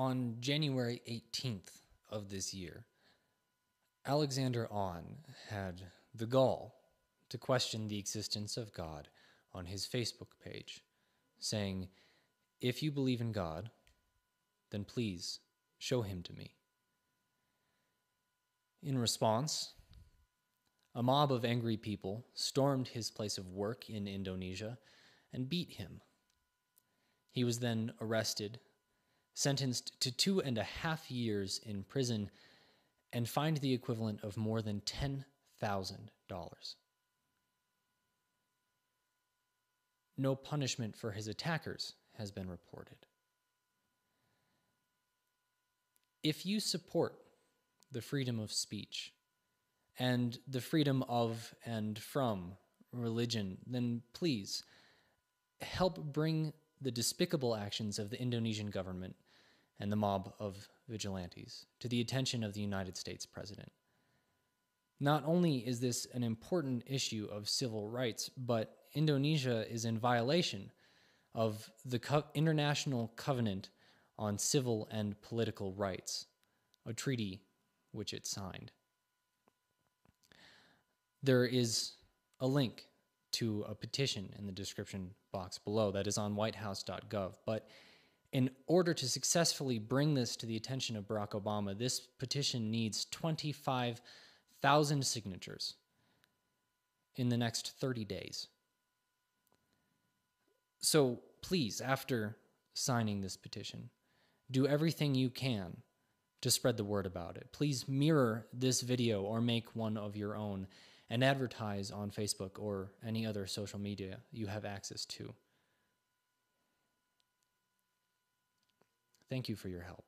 On January 18th of this year, Alexander Aan had the gall to question the existence of God on his Facebook page, saying, If you believe in God, then please show him to me. In response, a mob of angry people stormed his place of work in Indonesia and beat him. He was then arrested, sentenced to two and a half years in prison, and fined the equivalent of more than $10,000. No punishment for his attackers has been reported. If you support the freedom of speech and the freedom of and from religion, then please help bring the despicable actions of the Indonesian government and the mob of vigilantes to the attention of the United States President. Not only is this an important issue of civil rights, but Indonesia is in violation of the Co- International Covenant on Civil and Political Rights, a treaty which it signed. There is a link to a petition in the description box below that is on whitehouse.gov. But in order to successfully bring this to the attention of Barack Obama, this petition needs 25,000 signatures in the next 30 days. So please, after signing this petition, do everything you can to spread the word about it. Please mirror this video or make one of your own and advertise on Facebook or any other social media you have access to. Thank you for your help.